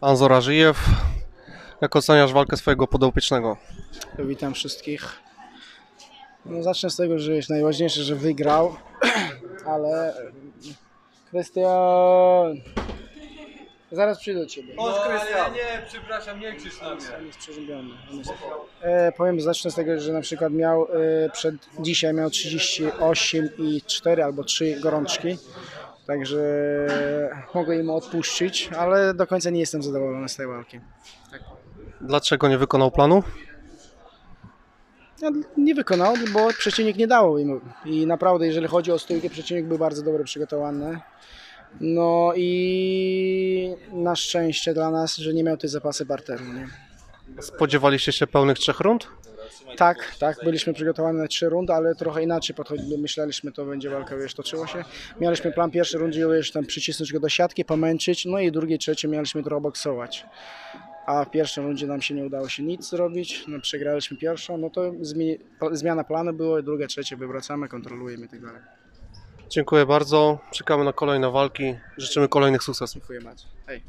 Anzor Ażyjew. Jak oceniasz walkę swojego podopiecznego? Witam wszystkich. No, zacznę z tego, że jest najważniejsze, że wygrał, ale Krystian, zaraz przyjdę do Ciebie. No, ale nie, przepraszam, nie krzycz na mnie. On jest przeziębiony. On jest... E, powiem, zacznę z tego, że na przykład miał e, przed dzisiaj miał 38,4 albo 3 gorączki. Także mogę im odpuścić, ale do końca nie jestem zadowolony z tej walki. Dlaczego nie wykonał planu? Ja nie wykonał, bo przeciwnik nie dał im. I naprawdę, jeżeli chodzi o stójkę, przeciwnik był bardzo dobrze przygotowany. No i na szczęście dla nas, że nie miał tej zapasy barteru. Nie? Spodziewaliście się pełnych trzech rund? Tak, tak, byliśmy przygotowani na trzy rundy, ale trochę inaczej podchodziliśmy. Myśleliśmy, to będzie walka, wiesz, toczyło się. Mieliśmy plan pierwszy rundzie, wiesz, tam przycisnąć go do siatki, pomęczyć, no i drugiej, trzeciej mieliśmy trochę boksować. A w pierwszym rundzie nam się nie udało się nic zrobić, no przegraliśmy pierwszą, no to zmi- zmiana planu było, druga, trzecia, wywracamy, kontrolujemy i tak dalej. Dziękuję bardzo. Czekamy na kolejne walki. Życzymy kolejnych sukcesów. Dziękuję bardzo. Hej.